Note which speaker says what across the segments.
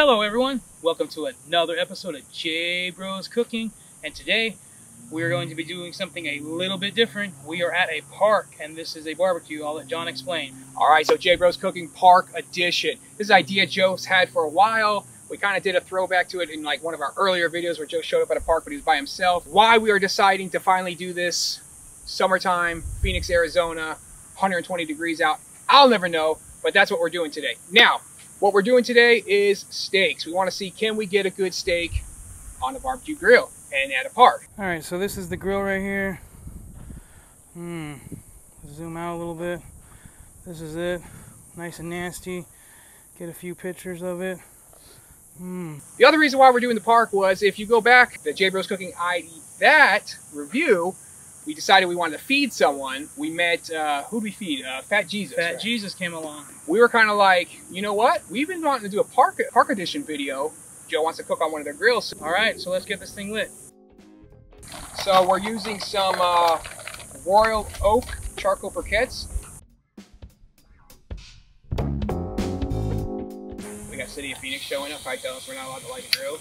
Speaker 1: Hello everyone, welcome to another episode of J Bros Cooking and today we are going to be doing something a little bit different. We are at a park and this is a barbecue. I'll let John explain.
Speaker 2: All right, so J Bros Cooking Park Edition. This is an idea Joe's had for a while. We kind of did a throwback to it in like one of our earlier videos where Joe showed up at a park but he was by himself. Why we are deciding to finally do this summertime, Phoenix, Arizona, 120 degrees out, I'll never know, but that's what we're doing today. Now, what we're doing today is steaks. We want to see can we get a good steak on a barbecue grill and at a park.
Speaker 1: All right, so this is the grill right here. Hmm, zoom out a little bit. This is it, nice and nasty. Get a few pictures of it.
Speaker 2: Mm. The other reason why we're doing the park was if you go back, the J Bros Cooking I Eat That review, we decided we wanted to feed someone. We met, uh, who'd we feed? Uh, Fat Jesus.
Speaker 1: Fat right? Jesus came along.
Speaker 2: We were kind of like, you know what? We've been wanting to do a park, park edition video. Joe wants to cook on one of their grills.
Speaker 1: All right, so let's get this thing lit.
Speaker 2: So we're using some uh, Royal Oak charcoal briquettes. We got City of Phoenix showing up. I tell us we're not allowed to light a grill.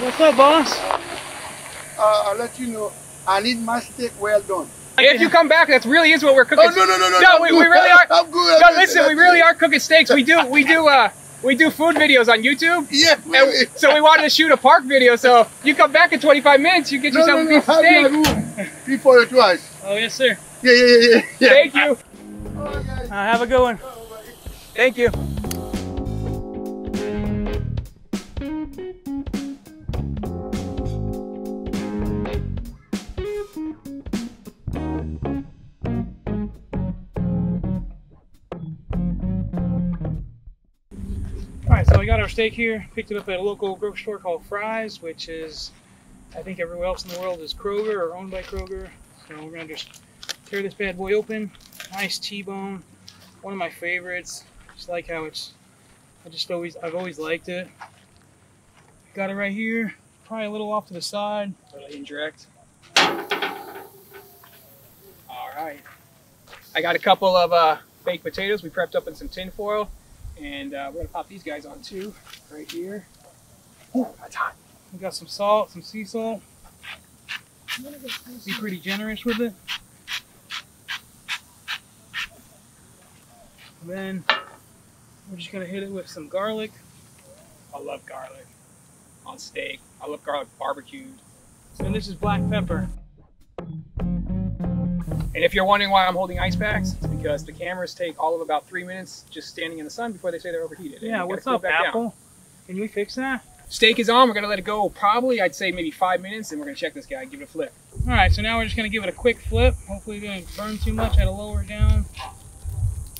Speaker 1: What's up, boss?
Speaker 3: Uh, I'll let you know. I need my steak well done.
Speaker 2: If you come back, that's really is what we're cooking.
Speaker 3: Oh no no no no!
Speaker 2: No, we, we, really are.
Speaker 3: I'm good.
Speaker 2: No, listen, we really are cooking steaks. We do we do uh we do food videos on YouTube.
Speaker 3: Yeah.
Speaker 2: So we wanted to shoot a park video. So you come back in 25 minutes, you get
Speaker 3: no,
Speaker 2: yourself
Speaker 3: no, no,
Speaker 2: a piece of
Speaker 3: steak. Before it twice.
Speaker 1: Oh yes, sir.
Speaker 3: Yeah yeah yeah yeah.
Speaker 2: Thank you.
Speaker 1: Uh, have a good one.
Speaker 2: Thank you.
Speaker 1: Alright, so I got our steak here. Picked it up at a local grocery store called Fry's, which is, I think everywhere else in the world is Kroger or owned by Kroger. So we're going to just tear this bad boy open. Nice T-bone. One of my favorites. Just like how it's, I just always, I've always liked it. Got it right here. Probably a little off to the side.
Speaker 2: Really indirect. All right. I got a couple of uh, baked potatoes we prepped up in some tin foil. And uh, we're gonna pop these guys on too, right here.
Speaker 1: Ooh, that's hot. We got some salt, some sea salt. Be pretty generous with it. And then we're just gonna hit it with some garlic.
Speaker 2: I love garlic on steak. I love garlic barbecued.
Speaker 1: And this is black pepper.
Speaker 2: And if you're wondering why I'm holding ice packs, because the cameras take all of about three minutes just standing in the sun before they say they're overheated.
Speaker 1: Yeah, what's up, Apple? Down. Can you fix that?
Speaker 2: Steak is on. We're going to let it go probably, I'd say, maybe five minutes, and we're going to check this guy, give it a flip.
Speaker 1: All right, so now we're just going to give it a quick flip. Hopefully it doesn't burn too much. I had to lower down.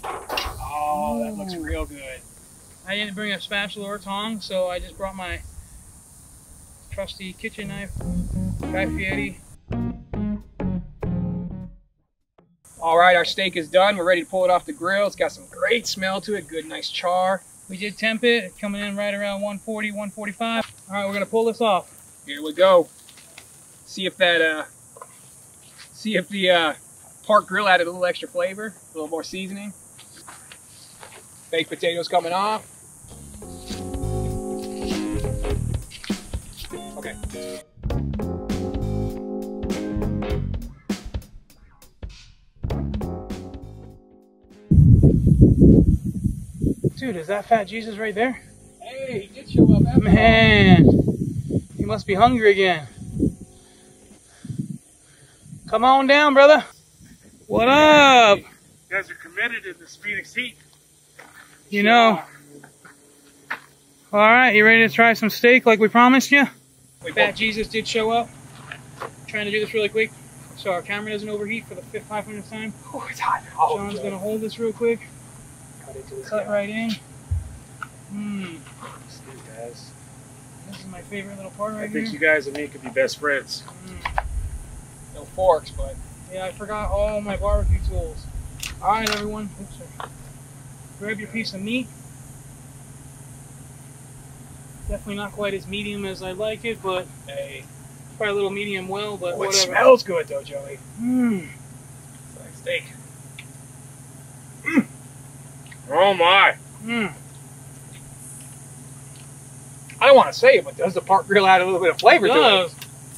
Speaker 2: Oh, Ooh. that looks real good.
Speaker 1: I didn't bring a spatula or tongs, so I just brought my trusty kitchen knife, Guy Fieri.
Speaker 2: All right, our steak is done. We're ready to pull it off the grill. It's got some great smell to it, good, nice char.
Speaker 1: We did temp it, coming in right around 140, 145. All right, we're gonna pull this off.
Speaker 2: Here we go. See if that, uh, see if the uh, park grill added a little extra flavor, a little more seasoning. Baked potatoes coming off. Okay.
Speaker 1: Dude, is that Fat Jesus right there?
Speaker 2: Hey, he did show up.
Speaker 1: Man, he must be hungry again. Come on down, brother. What up?
Speaker 3: You guys are committed in this Phoenix heat.
Speaker 1: You know. All right, you ready to try some steak like we promised you? Fat Jesus did show up. trying to do this really quick so our camera doesn't overheat for the fifth, 500th time.
Speaker 2: Oh, it's hot. Oh,
Speaker 1: Sean's going to hold this real quick. Cut right in. Mmm.
Speaker 3: guys.
Speaker 1: This is my favorite little part right
Speaker 3: I think
Speaker 1: here.
Speaker 3: you guys and me could be best friends.
Speaker 1: Mm.
Speaker 2: No forks, but.
Speaker 1: Yeah, I forgot all my barbecue tools. Alright, everyone. Oops. Grab your piece of meat. Definitely not quite as medium as I like it, but
Speaker 2: hey,
Speaker 1: probably a little medium well, but
Speaker 2: oh,
Speaker 1: whatever.
Speaker 2: It smells good though, Joey.
Speaker 1: Mmm.
Speaker 2: Like steak. Hmm.
Speaker 4: Oh my.
Speaker 1: Mm.
Speaker 2: I don't want to say it, but does the park grill add a little bit of flavor to it?
Speaker 1: Does.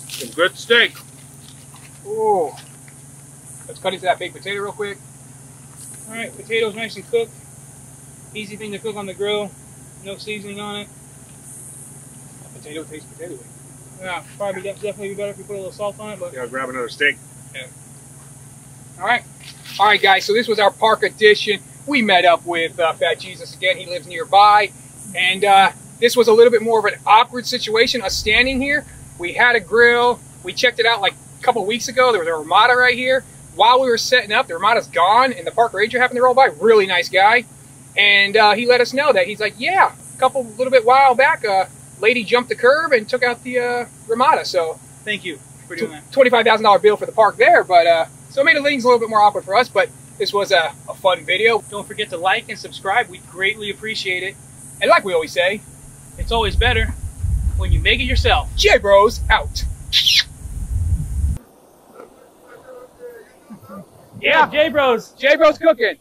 Speaker 4: Some good steak.
Speaker 2: Ooh. Let's cut into that baked potato real quick.
Speaker 1: All right, potatoes nice and cooked. Easy thing to cook on the grill. No seasoning on it.
Speaker 2: A potato tastes potato.
Speaker 1: Yeah, probably def- definitely be better if you put a little salt on it, but
Speaker 4: Yeah, grab another steak. Yeah.
Speaker 2: All right. All right, guys. So this was our park edition. We met up with uh, Fat Jesus again. He lives nearby. And uh, this was a little bit more of an awkward situation, us standing here. We had a grill. We checked it out like a couple weeks ago. There was a Ramada right here. While we were setting up, the Ramada's gone, and the park ranger happened to roll by. Really nice guy. And uh, he let us know that he's like, yeah, a couple, little bit while back, a lady jumped the curb and took out the uh, Ramada. So
Speaker 1: thank you for doing that.
Speaker 2: twenty-five thousand dollar bill for the park there, but uh, so it made the things a little bit more awkward for us. But this was a, a fun video,
Speaker 1: Don't forget to like and subscribe. We greatly appreciate it.
Speaker 2: and like we always say,
Speaker 1: It's always better when you make it yourself.
Speaker 2: J Bros out.
Speaker 1: Yeah, J Bros.
Speaker 2: J Bros cooking.